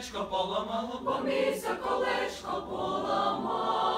колечко поламало. бо місяць колечко поламало.